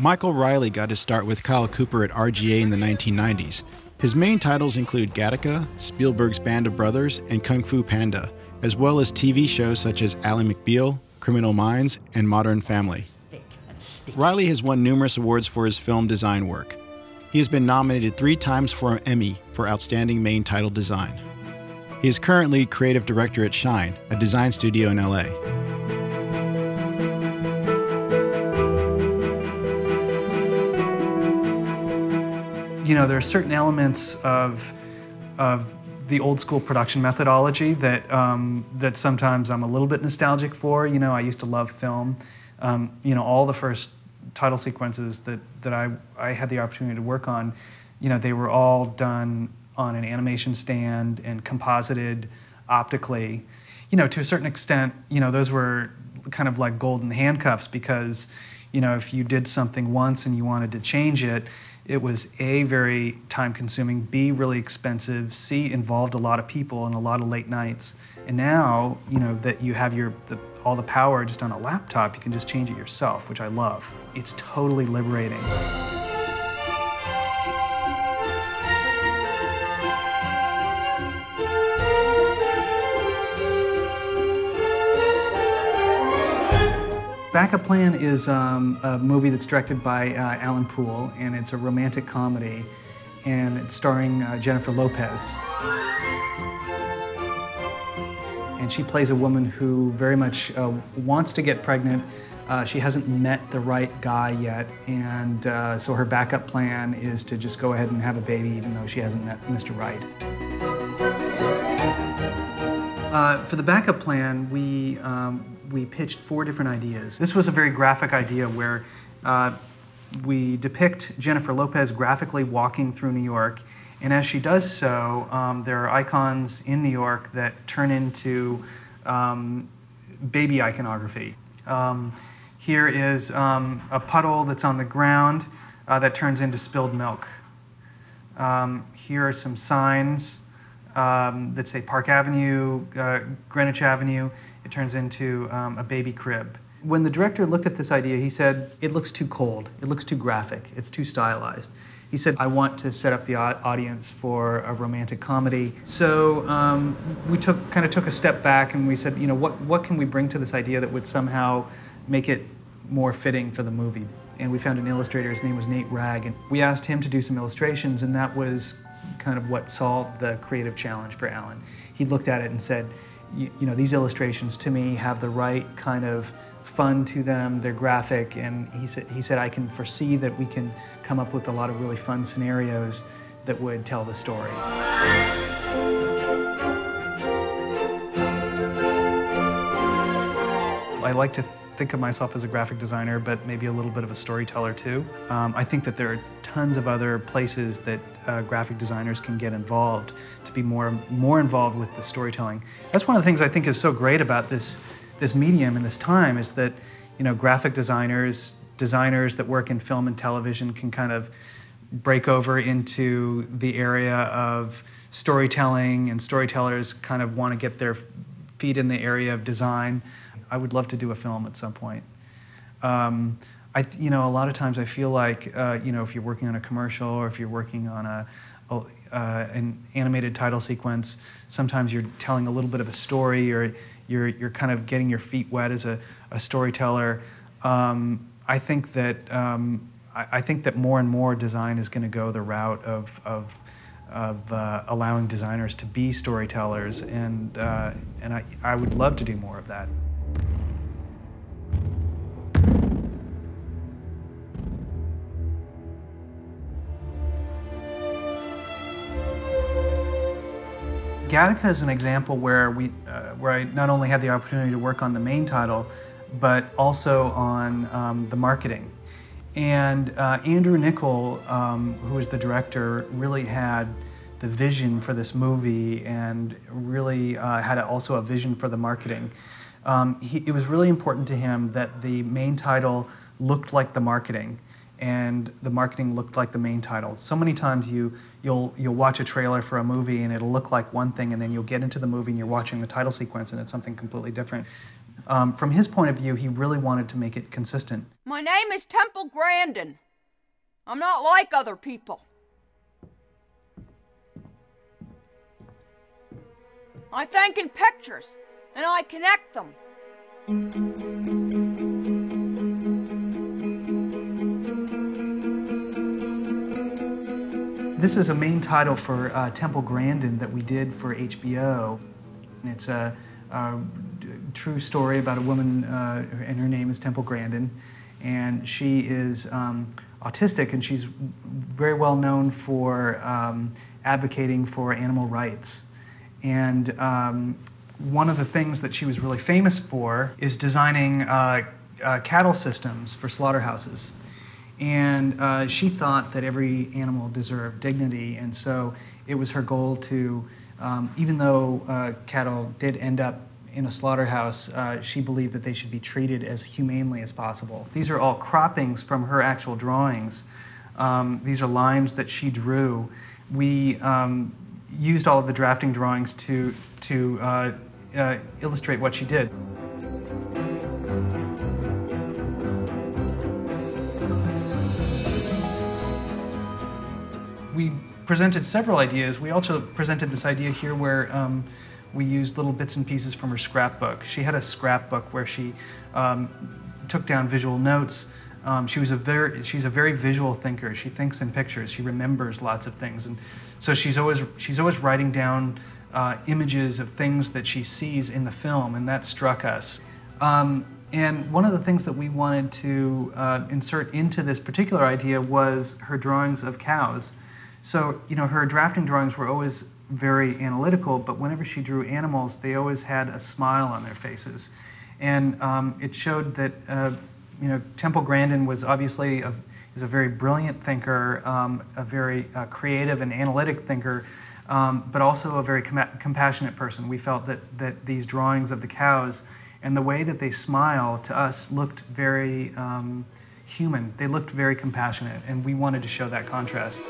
Michael Riley got his start with Kyle Cooper at RGA in the 1990s. His main titles include Gattaca, Spielberg's Band of Brothers, and Kung Fu Panda, as well as TV shows such as Ally McBeal, Criminal Minds, and Modern Family. Riley has won numerous awards for his film design work. He has been nominated three times for an Emmy for Outstanding Main Title Design. He is currently creative director at Shine, a design studio in LA. You know, there are certain elements of, of the old school production methodology that, um, that sometimes I'm a little bit nostalgic for. You know, I used to love film. Um, you know, all the first title sequences that, that I, I had the opportunity to work on, you know, they were all done on an animation stand and composited optically. You know, to a certain extent, you know, those were kind of like golden handcuffs because, you know, if you did something once and you wanted to change it, it was A, very time consuming, B, really expensive, C, involved a lot of people and a lot of late nights. And now, you know, that you have your, the, all the power just on a laptop, you can just change it yourself, which I love. It's totally liberating. Backup Plan is um, a movie that's directed by uh, Alan Poul, and it's a romantic comedy, and it's starring uh, Jennifer Lopez. And she plays a woman who very much uh, wants to get pregnant. Uh, she hasn't met the right guy yet, and uh, so her backup plan is to just go ahead and have a baby, even though she hasn't met Mr. Right. Uh, for the backup plan, we um, we pitched four different ideas. This was a very graphic idea where uh, we depict Jennifer Lopez graphically walking through New York, and as she does so, um, there are icons in New York that turn into um, baby iconography. Um, here is um, a puddle that's on the ground uh, that turns into spilled milk. Um, here are some signs um, that say Park Avenue, uh, Greenwich Avenue, it turns into um, a baby crib. When the director looked at this idea, he said, It looks too cold, it looks too graphic, it's too stylized. He said, I want to set up the audience for a romantic comedy. So um, we took kind of took a step back and we said, you know, what, what can we bring to this idea that would somehow make it more fitting for the movie? And we found an illustrator, his name was Nate Ragg, and we asked him to do some illustrations, and that was kind of what solved the creative challenge for Alan. He looked at it and said, you, you, know, these illustrations to me have the right kind of fun to them. They're graphic, and he said, he said, I can foresee that we can come up with a lot of really fun scenarios that would tell the story. I like to think of myself as a graphic designer, but maybe a little bit of a storyteller too. Um, I think that there are tons of other places that uh, graphic designers can get involved to be more, more involved with the storytelling. That's one of the things I think is so great about this, this medium and this time is that you know, graphic designers, designers that work in film and television can kind of break over into the area of storytelling and storytellers kind of want to get their feet in the area of design. I would love to do a film at some point. Um, I, you know, a lot of times I feel like, uh, you know, if you're working on a commercial or if you're working on a, a uh, an animated title sequence, sometimes you're telling a little bit of a story or you're, you're kind of getting your feet wet as a, a storyteller. Um, I think that um, I, I, think that more and more design is going to go the route of, of of uh, allowing designers to be storytellers, and uh, and I, I would love to do more of that. Gattaca is an example where we, uh, where I not only had the opportunity to work on the main title, but also on um, the marketing. And uh, Andrew Niccol, um, who was the director, really had the vision for this movie and really uh, had also a vision for the marketing. Um, he, it was really important to him that the main title looked like the marketing and the marketing looked like the main title. So many times you you'll you'll watch a trailer for a movie and it'll look like one thing, and then you'll get into the movie and you're watching the title sequence and it's something completely different. um, from his point of view, he really wanted to make it consistent. My name is Temple Grandin. I'm not like other people. I think in pictures, and I connect them. This is a main title for uh, Temple Grandin that we did for HBO. It's a, a true story about a woman, uh, and her name is Temple Grandin, and she is um, autistic, and she's very well known for um, advocating for animal rights. And um, one of the things that she was really famous for is designing uh, uh, cattle systems for slaughterhouses. And uh, she thought that every animal deserved dignity, and so it was her goal to, um, even though uh, cattle did end up in a slaughterhouse, uh, she believed that they should be treated as humanely as possible. These are all croppings from her actual drawings. Um, these are lines that she drew. We um, used all of the drafting drawings to, to uh, uh, illustrate what she did. We presented several ideas. We also presented this idea here where um, we used little bits and pieces from her scrapbook. She had a scrapbook where she um, took down visual notes. Um, she was a very, she's a very visual thinker. She thinks in pictures. She remembers lots of things, and so she's always she's always writing down uh, images of things that she sees in the film, and that struck us. Um, and one of the things that we wanted to uh, insert into this particular idea was her drawings of cows. So, you know, her drafting drawings were always very analytical, but whenever she drew animals, they always had a smile on their faces. And um, it showed that, uh, you know, Temple Grandin was obviously a, is a very brilliant thinker, um, a very uh, creative and analytic thinker, um, but also a very com compassionate person. We felt that, that these drawings of the cows and the way that they smile to us looked very um, human. They looked very compassionate, and we wanted to show that contrast.